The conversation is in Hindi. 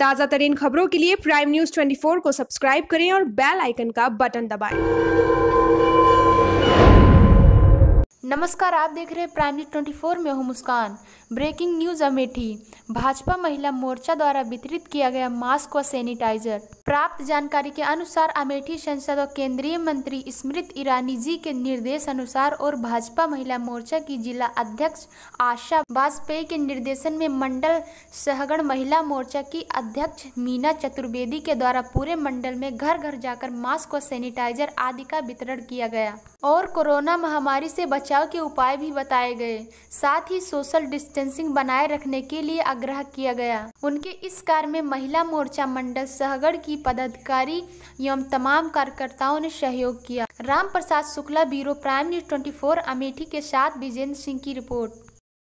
ताज़ा तरीन खबरों के लिए प्राइम न्यूज़ 24 को सब्सक्राइब करें और बेल आइकन का बटन दबाएँ। नमस्कार, आप देख रहे हैं प्राइम न्यूज़ 24 में हूँ मुस्कान। Breaking news Amethi. भाजपा महिला मोर्चा द्वारा वितरित किया गया मास्क व सैनिटाइजर। प्राप्त जानकारी के अनुसार, अमेठी सांसद और केंद्रीय मंत्री स्मृति ईरानी जी के निर्देश अनुसार और भाजपा महिला मोर्चा की जिला अध्यक्ष आशा वाजपेयी के निर्देशन में मंडल सहगण महिला मोर्चा की अध्यक्ष मीना चतुर्वेदी के द्वारा पूरे मंडल में घर घर जाकर मास्क व सैनिटाइजर आदि का वितरण किया गया। और कोरोना महामारी से बचाव के उपाय भी बताए गए। साथ ही सोशल डिस्टेंसिंग बनाए रखने के लिए आग्रह किया गया। उनके इस कार्य में महिला मोर्चा मंडल, सहगढ़ की पदाधिकारी एवं तमाम कार्यकर्ताओं ने सहयोग किया। Ram Prasad Shukla, bureau prime news 24 Amethi के साथ विजेंद्र सिंह की रिपोर्ट।